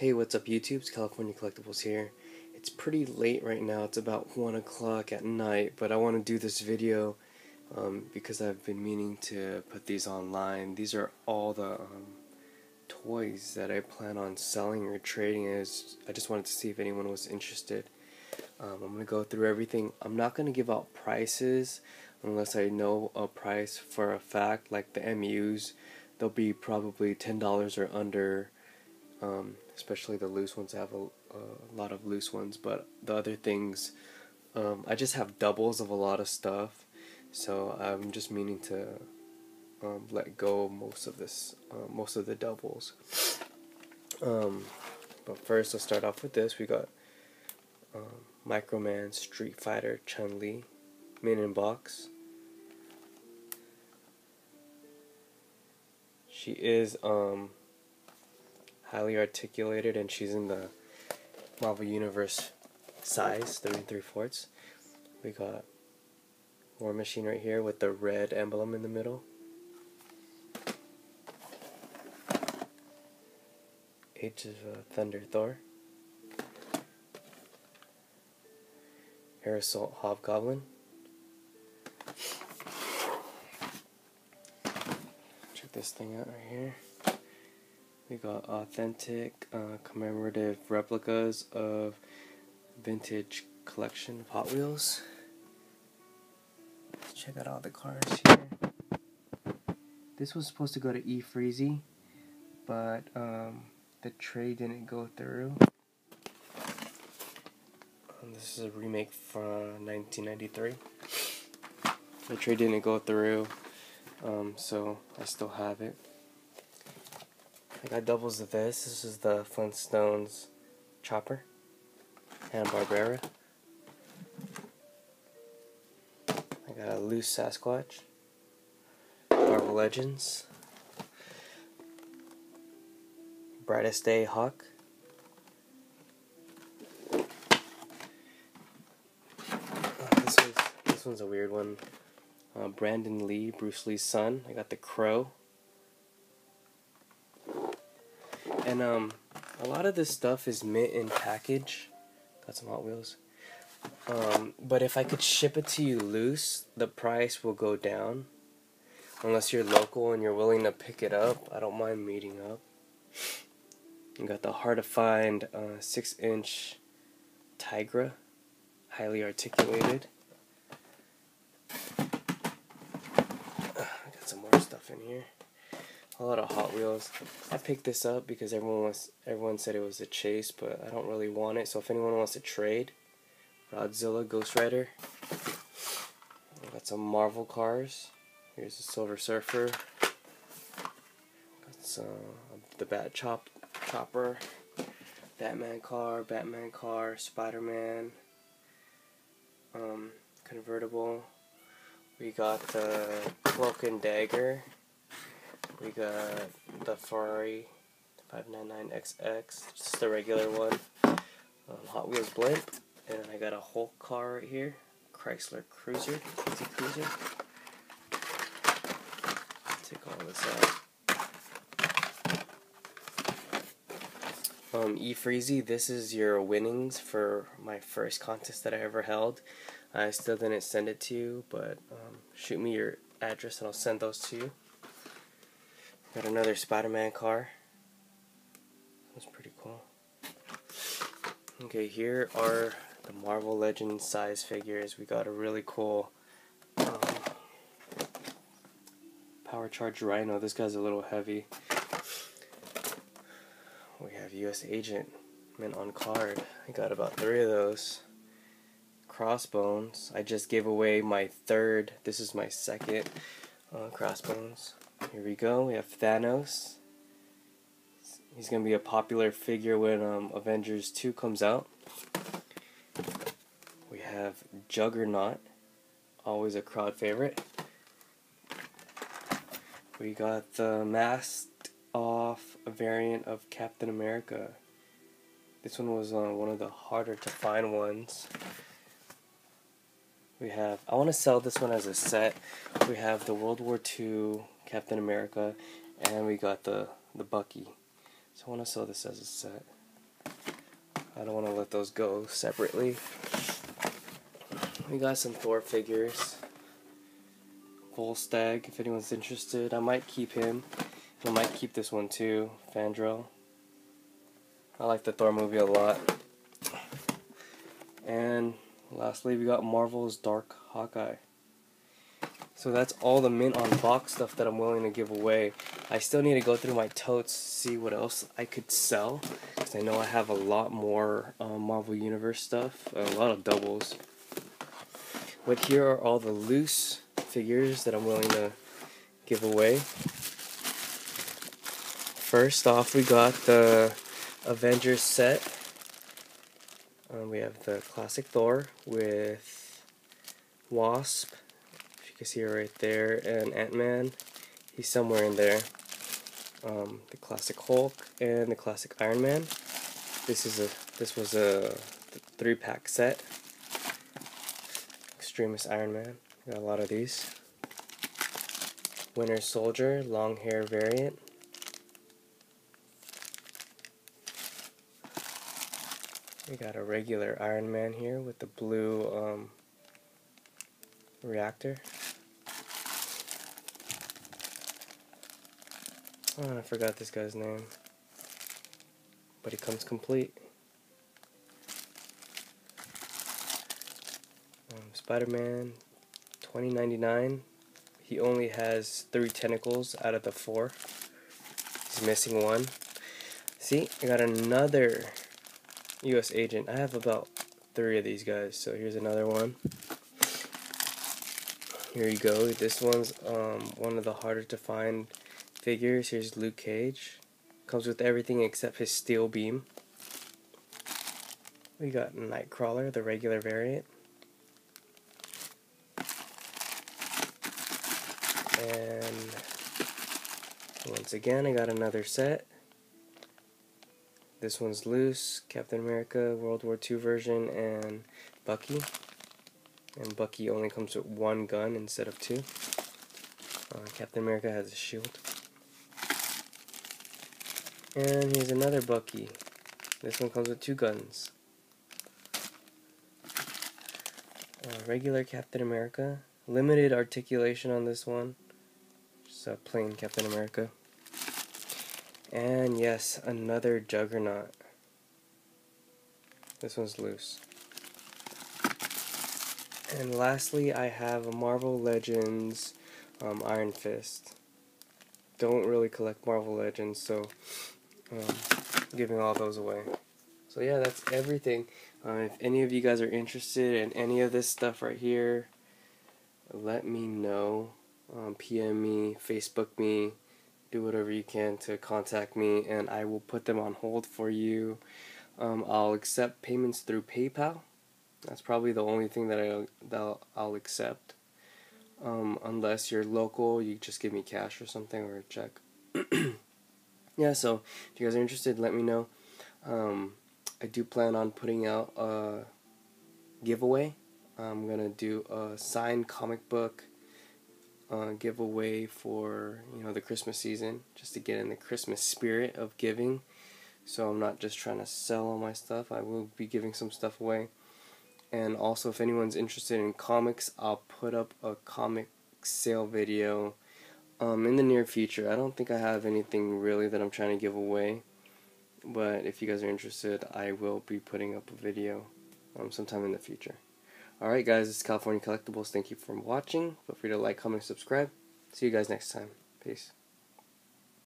Hey, what's up, YouTube? It's California Collectibles here. It's pretty late right now. It's about 1 o'clock at night, but I want to do this video um, because I've been meaning to put these online. These are all the um, toys that I plan on selling or trading. As I just wanted to see if anyone was interested. Um, I'm going to go through everything. I'm not going to give out prices unless I know a price for a fact, like the MUs. They'll be probably $10 or under um, especially the loose ones. I have a, a, lot of loose ones, but the other things, um, I just have doubles of a lot of stuff, so I'm just meaning to um, let go most of this, uh, most of the doubles. Um, but first, let's start off with this. We got um, Microman, Street Fighter, Chun Li, Min in box. She is um highly articulated, and she's in the Marvel Universe size, 3 and 3 fourths. We got War Machine right here with the red emblem in the middle. Age of uh, Thunder Thor. Air Assault Hobgoblin. Check this thing out right here. We got authentic uh, commemorative replicas of vintage collection of Hot Wheels. Let's check out all the cars here. This was supposed to go to E Freezy, but um, the trade didn't go through. Um, this is a remake from 1993. The trade didn't go through, um, so I still have it. I got doubles of this. This is the Flintstones Chopper and Barbera. I got a loose Sasquatch. Marvel Legends. Brightest Day Hawk. Oh, this, was, this one's a weird one. Uh, Brandon Lee, Bruce Lee's son. I got the Crow. And um, a lot of this stuff is mint in package. Got some Hot Wheels. Um, but if I could ship it to you loose, the price will go down. Unless you're local and you're willing to pick it up, I don't mind meeting up. You got the hard to find uh, 6 inch Tygra, highly articulated. I got some more stuff in here a lot of Hot Wheels. I picked this up because everyone was everyone said it was a chase, but I don't really want it. So if anyone wants to trade, Godzilla, Ghost Rider. Got some Marvel cars. Here's the Silver Surfer. Got some the Bat Chop Chopper, Batman car, Batman car, Spider Man. Um, convertible. We got the Cloak and Dagger we got the Ferrari 599XX, just the regular one. Um, Hot Wheels blimp, and I got a Hulk car right here, Chrysler Cruiser, Easy Cruiser. Take all this out. Um, E Freezy, this is your winnings for my first contest that I ever held. I still didn't send it to you, but um, shoot me your address and I'll send those to you. Got another Spider-Man car. That's pretty cool. Okay, here are the Marvel Legends size figures. We got a really cool um, Power Charge Rhino. This guy's a little heavy. We have U.S. Agent mint on card. I got about three of those. Crossbones. I just gave away my third. This is my second uh, Crossbones. Here we go. We have Thanos. He's to be a popular figure when um, Avengers 2 comes out. We have Juggernaut. Always a crowd favorite. We got the masked off variant of Captain America. This one was uh, one of the harder to find ones. We have, I want to sell this one as a set. We have the World War II Captain America, and we got the, the Bucky. So I want to sell this as a set. I don't want to let those go separately. We got some Thor figures. Volstagg, if anyone's interested. I might keep him. I might keep this one too, Fandral. I like the Thor movie a lot. And lastly, we got Marvel's Dark Hawkeye. So that's all the mint on box stuff that I'm willing to give away. I still need to go through my totes, see what else I could sell. Because I know I have a lot more uh, Marvel Universe stuff, a lot of doubles. But here are all the loose figures that I'm willing to give away. First off, we got the Avengers set. Um, we have the classic Thor with Wasp, can see her right there, and Ant-Man. He's somewhere in there. Um, the classic Hulk and the classic Iron Man. This is a this was a three pack set. Extremis Iron Man. Got a lot of these. Winter Soldier, long hair variant. We got a regular Iron Man here with the blue um, reactor. Oh, I forgot this guy's name. But he comes complete. Um, Spider-Man 2099. He only has three tentacles out of the four. He's missing one. See, I got another U.S. agent. I have about three of these guys, so here's another one. Here you go. This one's um, one of the harder to find figures. Here's Luke Cage. Comes with everything except his steel beam. We got Nightcrawler, the regular variant. And once again, I got another set. This one's loose, Captain America, World War II version, and Bucky. And Bucky only comes with one gun instead of two. Uh, Captain America has a shield. And here's another Bucky. This one comes with two guns. Uh, regular Captain America. Limited articulation on this one. Just a plain Captain America. And yes, another Juggernaut. This one's loose. And lastly, I have a Marvel Legends um, Iron Fist. Don't really collect Marvel Legends, so um, giving all those away. So yeah, that's everything. Uh, if any of you guys are interested in any of this stuff right here, let me know. Um, PM me, Facebook me, do whatever you can to contact me and I will put them on hold for you. Um, I'll accept payments through PayPal. That's probably the only thing that, I, that I'll accept. Um, unless you're local, you just give me cash or something or a check. yeah, so if you guys are interested, let me know. Um, I do plan on putting out a giveaway. I'm going to do a signed comic book uh, giveaway for you know the Christmas season, just to get in the Christmas spirit of giving. So I'm not just trying to sell all my stuff. I will be giving some stuff away. And also, if anyone's interested in comics, I'll put up a comic sale video um, in the near future. I don't think I have anything really that I'm trying to give away. But if you guys are interested, I will be putting up a video um, sometime in the future. Alright guys, it's California Collectibles. Thank you for watching. Feel free to like, comment, subscribe. See you guys next time. Peace.